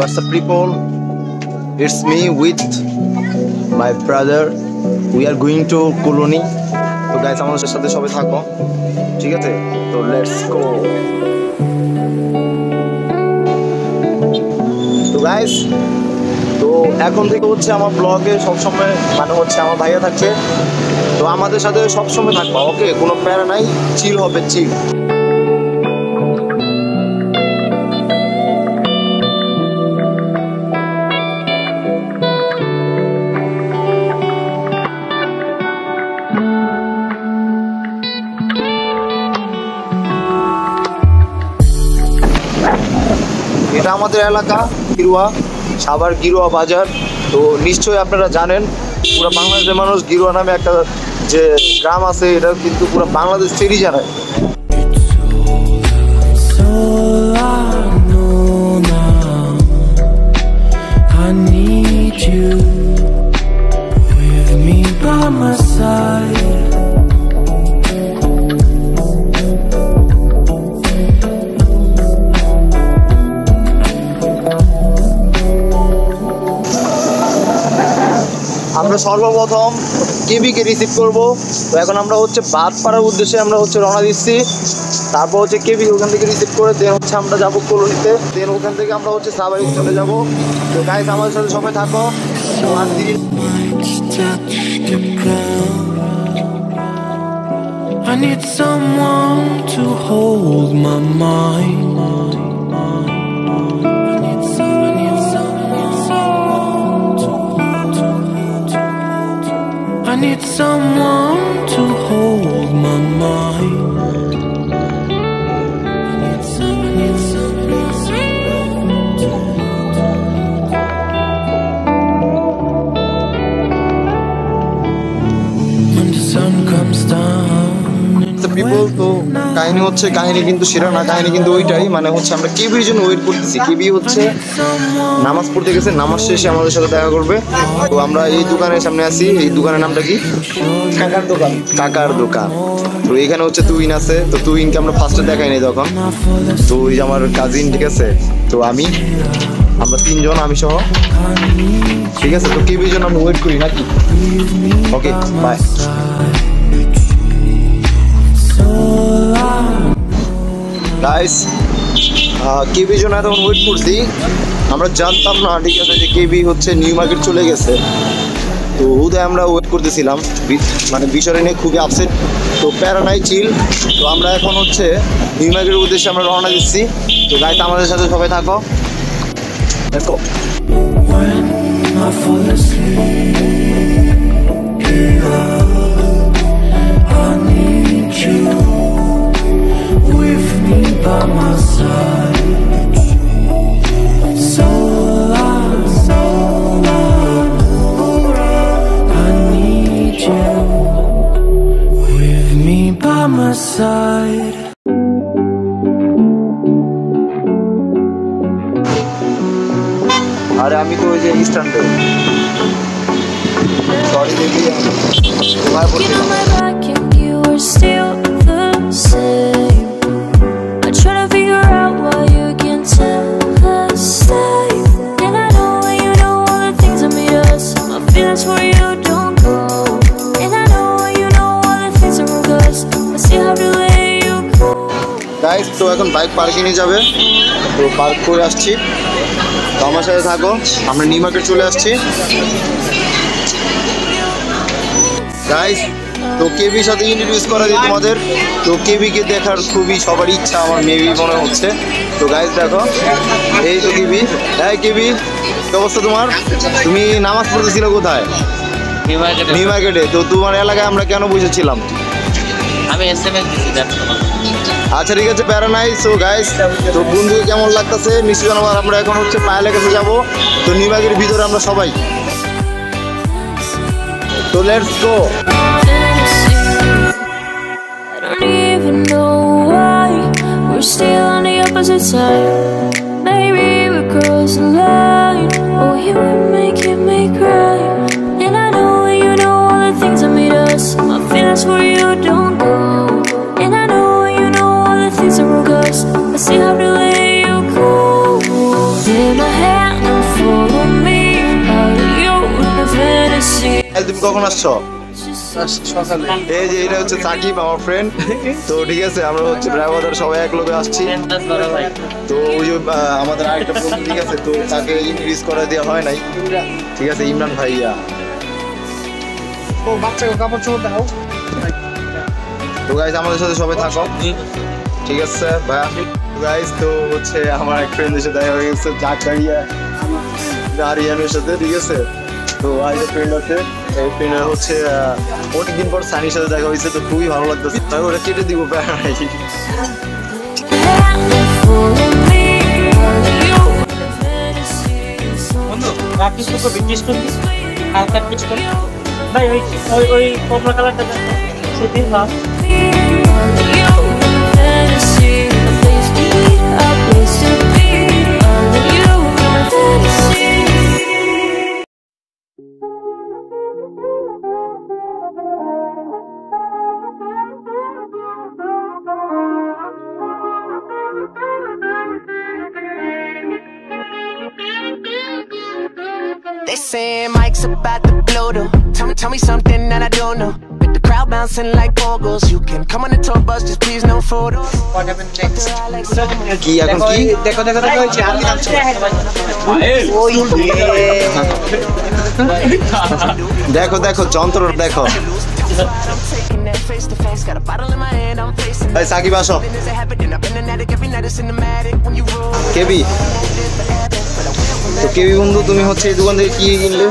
What's up, people? It's me with my brother. We are going to Colony. তো guys আমাদের সাথে সবাই থাকো। ঠিক আছে? তো লেটস গো তো গাইস তো এখন থেকে হচ্ছে আমার ব্লগে সবসময় মানে হচ্ছে আমার ভাইয়া থাকছে। তো আমাদের সাথে সবসময় থাকবা ওকে কোনো প্যারা নাই। চিল হবে চিল এটা আমাদের এলাকা, গিরুয়া, সাভার গিরুয়া বাজার। তো নিশ্চয়ই আপনারা জানেন, পুরো বাংলাদেশের মানুষ গিরুয়া নামে একটা যে গ্রাম আছে এটা কিন্তু পুরো বাংলাদেশ চেরি জানায় সর্বপ্রথম কেবিকে রিসিভ করব তো এখন আমরা হচ্ছে বাদ পাড়ার উদ্দেশ্যে আমরা হচ্ছে রওনা দিচ্ছি তারপর হচ্ছে কেবি ওখান থেকে রিসিভ করে দেন হচ্ছে আমরা যাব কলোনিতে দেন ওখান থেকে আমরা হচ্ছে সাবারি চলে যাব তো গাইস আমাদের সাথে সবাই থাকো. I need someone to hold my mind. I need someone to hold my mind. When the sun comes down, the people go. কাহিনী হচ্ছে কাহিনী কিন্তু সেরা না কাহিনী কিন্তু ওইটাই। মানে হচ্ছে আমরা কেবির জন্য ওয়েট করতেছি। কেবি হচ্ছে নামাজ পড়তে গেছে নামাজ শেষে আমাদের সাথে দেখা করবে। তো আমরা এই দোকানের সামনে আছি। এই দোকানের নামটা কি? কাকার দোকান। কাকার দোকান। তো এখানে হচ্ছে তুইন আছে। তো তুইনকে আমরা ফার্স্টে দেখাই নাই তখন। তো ওই যে আমার কাজিন ঠিক আছে? তো আমি আমরা তিনজন আমি সহ। ঠিক আছে? তো কেবির জন্য আমরা ওয়েট করি নাকি? ওকে বাই গাইস কেবির জন্য এতক্ষণ ওয়েট করছি। আমরা জানতাম না, ঠিক আছে, যে কেবি হচ্ছে নিউ মার্কেট চলে গেছে। তো হুদায় আমরা ওয়েট করতেছিলাম। মানে বিষয় নিয়ে খুবই আপসেট তো প্যারানাই চিল তো আমরা এখন হচ্ছে নিউ মার্কেটের উদ্দেশ্যে আমরা রওনা দিচ্ছি। তো গাইস আমাদের সাথে সবাই থাকো। দেখো I fall asleep. I by my side. So I, so I know I need you with me by my side. আরে আমি তো ওই যে স্ট্যান্ডে সরি দেখি ঘুমায় Looking My where you don't go. And I know you know all the things are us. I see how to let you go. Guys তো এখন বাইক পার্কিংয়ে যাবে তো পার্ক করে আসছি তো আমার সাথে থাকো আমরা নিউ মার্কেট চলে আসছি গাইস তো কেবির সাথে ইন্ট্রোডিউস করা দিই তোমাদের। তো কেবিকে দেখার খুবই সবারই ইচ্ছা আমার মেবি মনে হচ্ছে। তো গাইস দেখো। এই তো কেবি হ্যাঁ কেবি কি অবস্থা তোমার? তুমি নামাজ পড়তেছিলে কোথায়? নিউ মার্কেটে তো তোমার এলাকায় আমরা কেন বসেছিলাম? আমি আচ্ছা ঠিক আছে প্যারা নাই। সো গাইস তো বন্ধুকে কেমন লাগতেছে? নিশ্চয় জানাবার আমরা এখন হচ্ছে পায়েলের কাছে যাব। তো নিবাগের ভিতরে আমরা সবাই। তো let's go opposite side Maybe we cross the line Oh, you were making me cry. And I know you know all the things that made us. My feelings for you don't go. And I know you know all the things that broke us. I see how to let you go my hand me. Fantasy সকালে। এই যে এটা হচ্ছে সাকিব আমার friend তো ঠিক আছে আমরা হচ্ছে ব্রাহ্মণদের সবাই এক লোকে আসছি। তো ওই যে আমাদের আরেকটা ঠিক আছে তো তাকে ইনক্রিজ করে দেওয়া হয় নাই। ঠিক আছে ইমরান ভাইয়া। ও বাচ্চাকে কাপড় চোপড় দাও। তো গাইজ আমাদের সাথে সবাই থাকো। ঠিক আছে ভাইয়া। গাইজ তো হচ্ছে আমার এক ফ্রেন্ডের সাথে দেখা হয়ে গেছে জাকারিয়া। আরিয়ানের সাথে ঠিক আছে? তো ফ্রেন্ড আছে। এই ফ্রেন্ডের হচ্ছে অনেকদিন পর সানির সাথে হয়েছে, তো খুবই ভালো লাগতেছে। আমি ওটা কেটে দিব, প্যারা নাই। ভাই, ওই ওই সেদিন saying Mike's about to blow though. Tell me, tell me something that I don't know. With the crowd bouncing like bogles, you can come on the tour bus, just please no photos. কি এখন কি দেখো দেখো দেখো ওই যে হাতি নামছে দেখো দেখো যন্ত্র দেখো Taking that face to face, got a bottle in my hand, I'm facing. এই সাকিব আসো Business a habit, and I've been an addict every night, it's cinematic. When you roll, কেবি তো কেবি বন্ধু তুমি হচ্ছে এই দোকান থেকে কি কিনলে?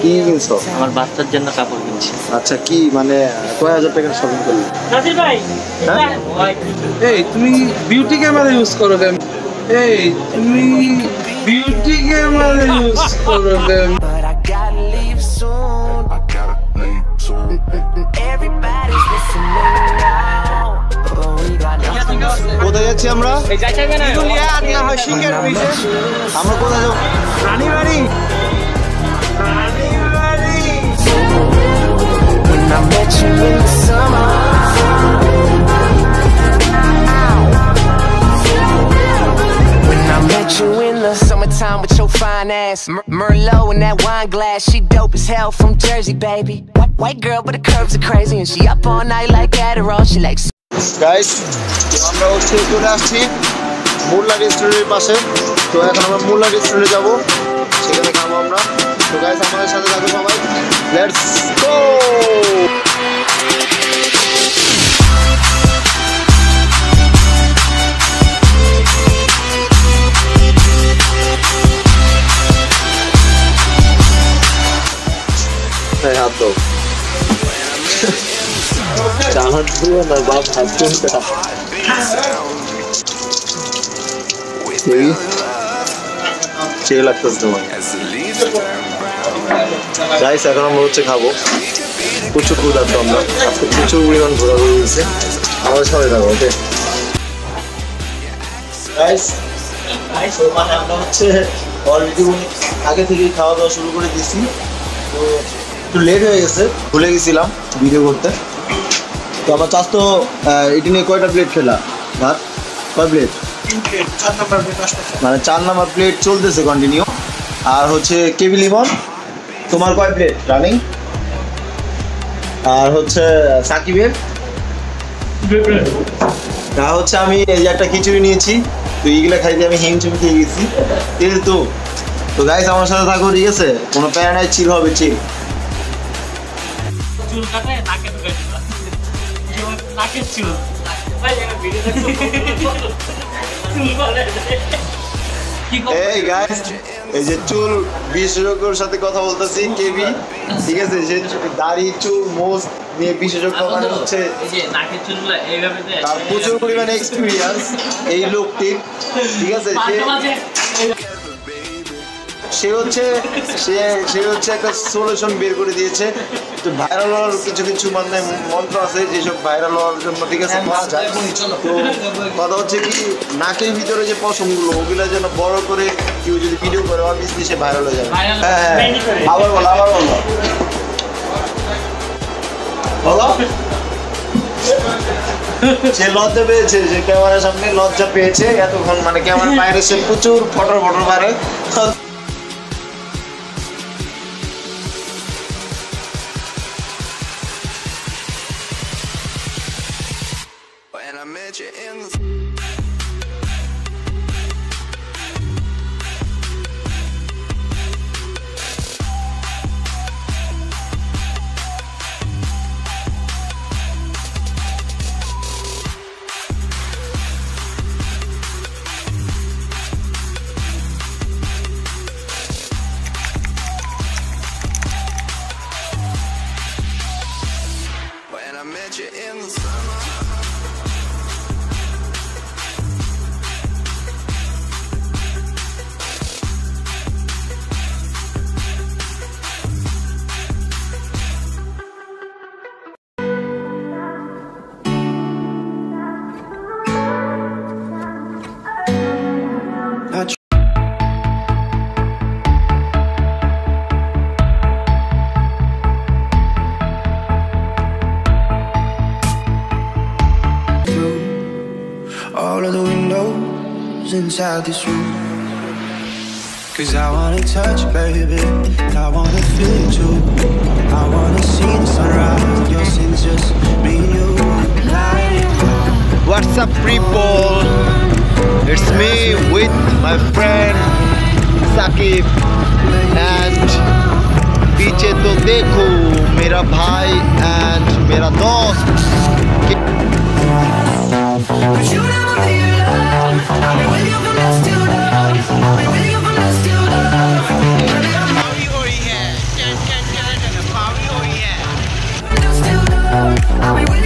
কি কিনছো? আমার বাচ্চার জন্য কাপড় কিনছি। আচ্ছা কি মানে কয় হাজার টাকার শপিং করলে? হ্যাঁ? এই তুমি বিউটি ক্যামেরা ইউজ করো কেন? এই তুমি বিউটি ক্যামেরা ইউজ করো কেন? কোথায় যাচ্ছি আমরা এই যাইতে হবে না আমরা কোথায় যাবো When I met you in the summer. When I met you in the summertime with your fine ass, Mer- Merlot in that wine glass, she dope as hell from Jersey, baby. White, white girl, but the curves are crazy, and she up all night like Adderall. She like guys আমরা হচ্ছে চলে আসছি মোল্লা রেস্টুরেন্টের পাশে। তো এখন আমরা মোল্লা রেস্টুরেন্টে যাব। সেখানে খাব আমরা। তো গাইস আমাদের সাথে থাকবে সবাই। লেটস গো চালান পুরো না বাপ হাত কোনটা এই এখন আমরা হচ্ছে খাব। প্রচুর ক্ষুধার্ত প্রচুর পরিমাণ ঘোরাঘুরি হয়েছে। আমাদের সবাই থাকো ওকে গাইস আমরা হচ্ছে অলরেডি আগে থেকেই খাওয়া দাওয়া শুরু করে দিছি তো একটু লেট হয়ে গেছে। ভুলে গেছিলাম ভিডিও করতে। তো আমার চাষ তো এটি নিয়ে কয়টা প্লেট খেলা? ভাত? কয় প্লেট মানে চার নাম্বার প্লেট চলতেছে কন্টিনিউ আর হচ্ছে কেবি লিমন তোমার কয় প্লেট রানিং আর হচ্ছে সাকিবের? তা হচ্ছে আমি এই যে একটা খিচুড়ি নিয়েছি তো এইগুলা খাইতে আমি হিমচুম খেয়ে গেছি। তেল তো তো গাইস আমার সাথে থাকো ঠিক আছে? কোনো প্যারা নাই চিল হবে চিল চুল কাটে নাকে নাকের চুল এই গাইস এই যে চুল বিশেষজ্ঞর সাথে কথা বলতেছি কেবি। ঠিক আছে যে দাড়ি চুল মোজ নিয়ে বিশেষজ্ঞ মানে হচ্ছে তার প্রচুর পরিমাণে এক্সপিরিয়েন্স এই লোকটির। ঠিক আছে সে হচ্ছে সে সে হচ্ছে একটা সলিউশন বের করে দিয়েছে। তো ভাইরাল হওয়ার কিছু কিছু মানে মন্ত্র আছে যেসব ভাইরাল হওয়ার জন্য ঠিক আছে পাওয়া যায়। তো কথা হচ্ছে কি নাকের ভিতরে যে পশমগুলো ওগুলো যেন বড় করে কেউ যদি ভিডিও করে অবভিয়াসলি সে ভাইরাল হয়ে যাবে। হ্যাঁ হ্যাঁ আবার বলো আবার বলো। বলো। সে লজ্জা পেয়েছে যে ক্যামেরার সামনে লজ্জা পেয়েছে এতক্ষণ মানে ক্যামেরার বাইরে সে প্রচুর ফটো ফটো মারে। all of the windows inside this room. Cause I wanna touch you, baby. and I wanna feel you too. I wanna see the sunrise. Your sins just me and you. What's up people? It's me with my friend Saqib and पीछे तो देखो मेरा भाई and मेरा दोस्त I'll be with